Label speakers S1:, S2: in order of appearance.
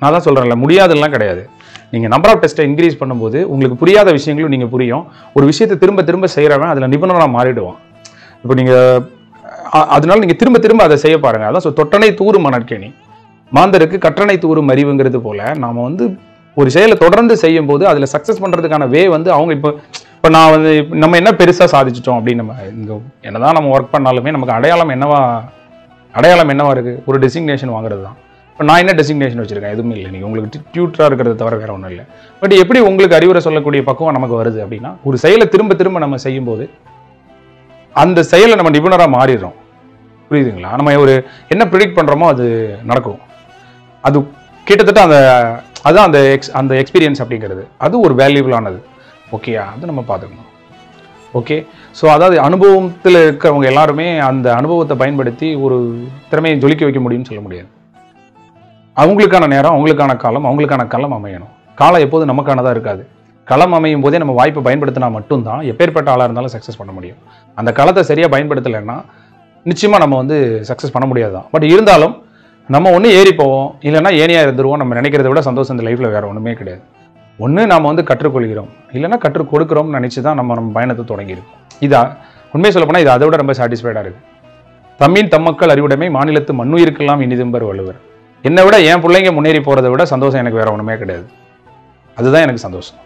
S1: நான் தான் சொல்கிறேன்ல முடியாதுலாம் கிடையாது. நீங்கள் நம்பர் ஆஃப் டெஸ்ட்டை இன்க்ரீஸ் பண்ணும்போது உங்களுக்கு புரியாத விஷயங்களும் நீங்கள் புரியும். ஒரு விஷயத்தை திரும்ப திரும்ப செய்கிறவன் அதில் நிபுணராக மாறிடுவான். இப்போ நீங்கள் அதனால நீங்கள் திரும்ப திரும்ப அதை செய்ய பாருங்க. அதான் ஸோ தொட்டனை தூறு மணற்கேணி. மாந்தருக்கு கற்றனை தூரும் அறிவுங்கிறது போல் நாம் வந்து ஒரு செயலை தொடர்ந்து செய்யும் போது அதில் சக்ஸஸ் பண்ணுறதுக்கான வே வந்து அவங்க இப்போ இப்போ நான் வந்து நம்ம என்ன பெருசாக சாதிச்சிட்டோம் அப்படின்னு நம்ம இங்கே என்னதான் நம்ம ஒர்க் பண்ணாலுமே நமக்கு அடையாளம் என்னவா அடையாளம் என்னவா இருக்குது ஒரு டெசிக்னேஷன் வாங்குறது தான் இப்போ நான் என்ன டெசிக்னேஷன் வச்சுருக்கேன்? எதுவுமே இல்லை. நீங்கள் உங்களுக்கு டியூட்டராக இருக்கிறத தவிர வேறு ஒன்றும் இல்லை. பட் எப்படி உங்களுக்கு அறிவுரை சொல்லக்கூடிய பக்குவம் நமக்கு வருது அப்படின்னா ஒரு செயலை திரும்ப திரும்ப நம்ம செய்யும்போது அந்த செயலை நம்ம நிபுணராக மாறிடுறோம். புரியுதுங்களா? நம்ம ஒரு என்ன ப்ரிடிக்ட் பண்ணுறோமோ அது நடக்கும். அது கிட்டத்தட்ட அந்த அதுதான் அந்த எக்ஸ் அந்த எக்ஸ்பீரியன்ஸ் அப்படிங்கிறது. அது ஒரு வேல்யூபிளானது ஓகேயா அது நம்ம பார்த்துக்கணும். ஓகே ஸோ அதாவது அனுபவத்தில் இருக்கிறவங்க எல்லாருமே அந்த அனுபவத்தை பயன்படுத்தி ஒரு திறமையை ஜொலிக்க வைக்க முடியும்னு சொல்ல முடியாது. அவங்களுக்கான நேரம் அவங்களுக்கான காலம் அவங்களுக்கான களம் அமையணும். காலம் எப்போதும் நமக்கானதாக இருக்காது. களம் அமையும் போதே நம்ம வாய்ப்பை பயன்படுத்தினா மட்டும்தான் எப்பேற்பட்ட ஆளாக இருந்தாலும் சக்ஸஸ் பண்ண முடியும். அந்த களத்தை சரியாக பயன்படுத்தலைன்னா நிச்சயமாக நம்ம வந்து சக்ஸஸ் பண்ண முடியாது தான் பட் இருந்தாலும் நம்ம ஒன்று ஏறி போவோம் இல்லைன்னா ஏனியாக இருந்துருவோம் நம்ம நினைக்கிறத விட சந்தோஷம் இந்த லைஃப்பில் வேறு ஒன்றுமே கிடையாது. ஒன்று நாம் வந்து கற்றுக்கொள்கிறோம் இல்லைன்னா கற்றுக் கொடுக்குறோம்னு நினச்சி தான் நம்ம நம்ம பயணத்தை தொடங்கியிருக்கோம். இதா உண்மையை சொல்லப்போனால் இது அதை விட ரொம்ப சாட்டிஸ்ஃபைடாக இருக்குது தம்மின் தம்மக்கள் அறிவுடைமை மாநிலத்து மண்ணுயிருக்கெல்லாம் இனிதும்பர் வள்ளுவர். என்னை விட என் பிள்ளைங்க முன்னேறி போகிறத விட சந்தோஷம் எனக்கு வேறு ஒன்றுமே கிடையாது. அதுதான் எனக்கு சந்தோஷம்.